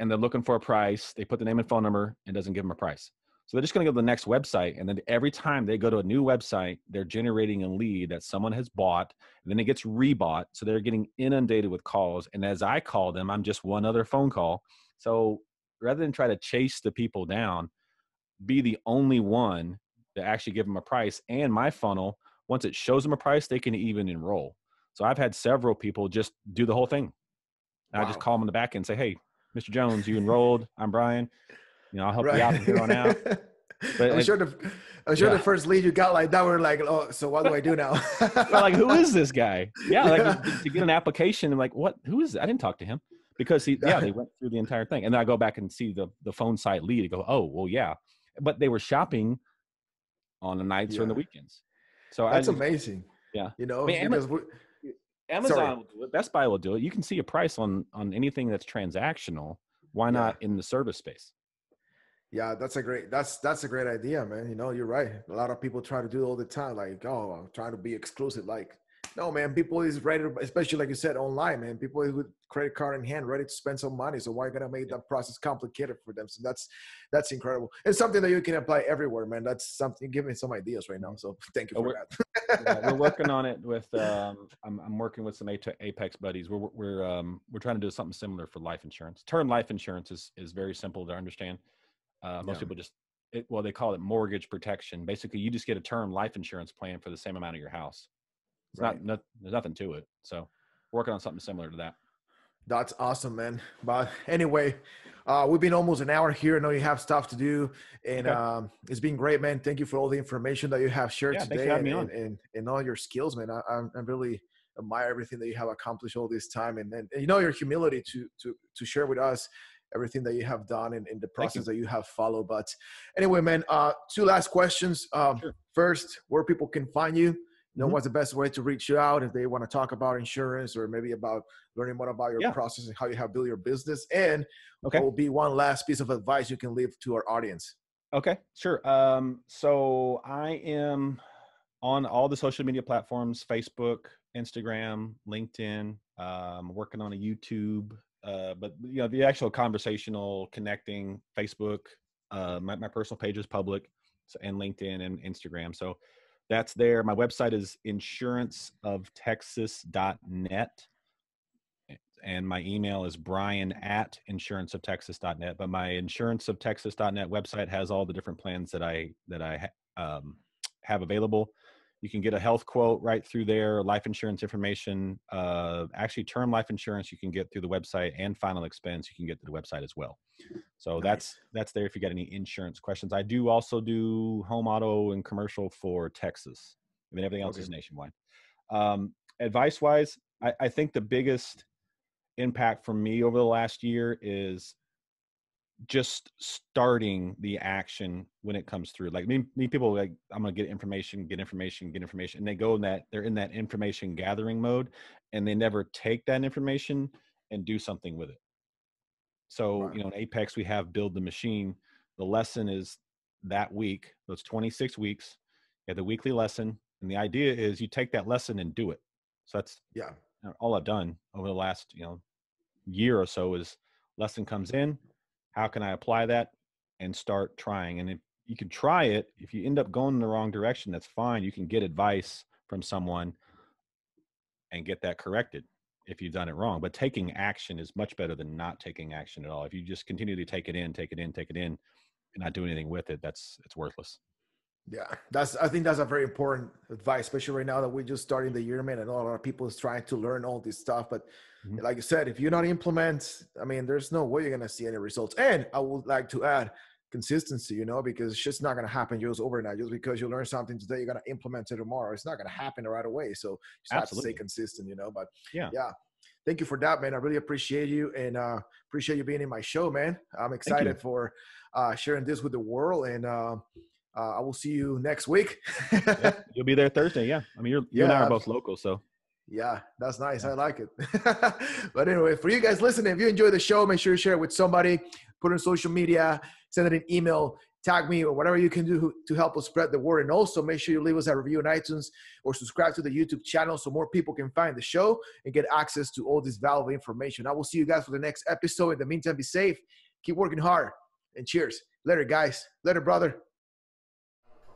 and they're looking for a price they put the name and phone number and doesn't give them a price. So they're just going to go to the next website and then every time they go to a new website they're generating a lead that someone has bought and then it gets rebought so they're getting inundated with calls and as i call them i'm just one other phone call. So rather than try to chase the people down be the only one to actually give them a price and my funnel once it shows them a price they can even enroll. So i've had several people just do the whole thing. And i just call them in the back and say hey mr jones you enrolled. I'm brian. You know i'll help you out from here on out. (laughs) But I'm sure the I'm sure Yeah. the first lead you got like that were like, oh, so what do I do now? (laughs) Like who is this guy? Yeah like to- to get an application i'm like what? Who is i didn't talk to him because he yeah they (laughs) went through the entire thing. And then i go back and see the the phone site lead and go oh well yeah. But they were shopping on the nights or on the weekends. So That's amazing. Yeah. You know, I mean, because Amazon Sorry. will do it. Best Buy will do it. You can see a price on on anything that's transactional. Why Yeah. not in the service space? yeah, that's a great that's that's a great idea, man. You know, you're right. A lot of people try to do it all the time, like, oh, I'm trying to be exclusive. Like, no, man, people is ready, to, especially like you said, online, man. People is with credit card in hand, ready to spend some money. So why are gonna make that process complicated for them? So that's that's incredible. It's something that you can apply everywhere, man. That's something. Give me some ideas right now. So (laughs) thank you for we're- that. (laughs) Yeah, we're working on it with. (laughs) Um, I'm I'm working with some Apex buddies. We're we're um we're trying to do something similar for life insurance. Term life insurance is is very simple to understand. Uh, most Yeah. people just it, well they call it mortgage protection. Basically, you just get a term life insurance plan for the same amount of your house. It's Right. not, no, there's nothing to it. So working on something similar to that. That's awesome, man. But anyway, uh, we've been almost an hour here. I know you have stuff to do, and Okay. um, it's been great, man. Thank you for all the information that you have shared Yeah, today, and, and, and and all your skills, man. I, I'm- really admire everything that you have accomplished all this time, and and, you know your humility to to to share with us everything that you have done and, and the process that you have followed. But anyway, man, uh, two last questions. Um, sure. First, where people can find you. Know, mm-hmm. what's the best way to reach you out if they want to talk about insurance or maybe about learning more about your yeah. process and how you have built your business? And okay. what will be one last piece of advice you can leave to our audience? Okay, sure. Um, so I am on all the social media platforms Facebook, Instagram, LinkedIn. Um, working on a YouTube, uh, but you know the actual conversational connecting Facebook. Uh, my, my personal page is public, so, and LinkedIn and Instagram. So that's there. My website is insuranceoftexas.net and my email is brian at insuranceoftexas.net but my insuranceoftexas.net website has all the different plans that i that i um, have available you can get a health quote right through there life insurance information uh, actually term life insurance you can get through the website and final expense you can get to the website as well so nice. that's that's there if you got any insurance questions i do also do home auto and commercial for texas I mean everything else okay. is nationwide um, advice wise I, I think the biggest impact for me over the last year is just starting the action when it comes through. Like me, me people like I'm gonna get information, get information, get information, and they go in that they're in that information gathering mode, and they never take that information and do something with it. So right. you know, in Apex we have build the machine. The lesson is that week. Those 26 weeks. You have the weekly lesson, and the idea is you take that lesson and do it. So that's yeah uh, all I've done over the last you know year or so is lesson comes in how can i apply that and start trying? And if you can try it if you end up going in the wrong direction that's fine. You can get advice from someone and get that corrected if you've done it wrong. But taking action is much better than not taking action at all. If you just continue to take it in take it in take it in and not do anything with it that's it's worthless yeah, that's I think that's a very important advice, especially right now that we're just starting the year, man, and a lot of people is trying to learn all this stuff. But mm-hmm. like you said, if you not implement, I mean, there's no way you're gonna see any results. And I would like to add consistency, you know, because it's just not gonna happen just overnight. Just because you learn something today, you're gonna implement it tomorrow. It's not gonna happen right away. So you just have to stay consistent, you know. But yeah, yeah. Thank you for that, man. I really appreciate you and uh, appreciate you being in my show, man. I'm excited for uh, sharing this with the world and. Uh, uh, I will see you next week. yeah, (laughs) you'll be there Thursday. Yeah. I mean, you're, you and I are both local. So, yeah, that's nice. Yeah. I like it. (laughs) but anyway, for you guys listening, if you enjoy the show, make sure you share it with somebody, put it on social media, send it an email, tag me, or whatever you can do to help us spread the word. And also make sure you leave us a review on iTunes or subscribe to the YouTube channel so more people can find the show and get access to all this valuable information. I will see you guys for the next episode. In the meantime, be safe, keep working hard, and cheers. Later, guys. Later, brother.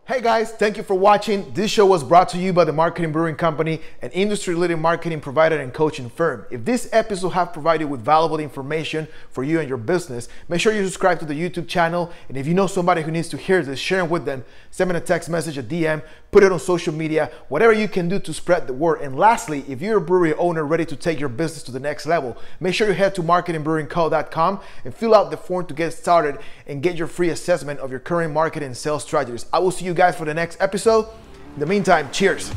Hey guys, thank you for watching. This show was brought to you by the Marketing Brewing Company, an industry-leading marketing provider and coaching firm. If this episode have provided with valuable information for you and your business, make sure you subscribe to the YouTube channel. And if you know somebody who needs to hear this, share it with them. Send me a text message, a DM, put it on social media, whatever you can do to spread the word. And lastly, if you're a brewery owner ready to take your business to the next level, make sure you head to marketingbrewingco.com and fill out the form to get started and get your free assessment of your current marketing and sales strategies. I will see you guys for the next episode. In the meantime, cheers.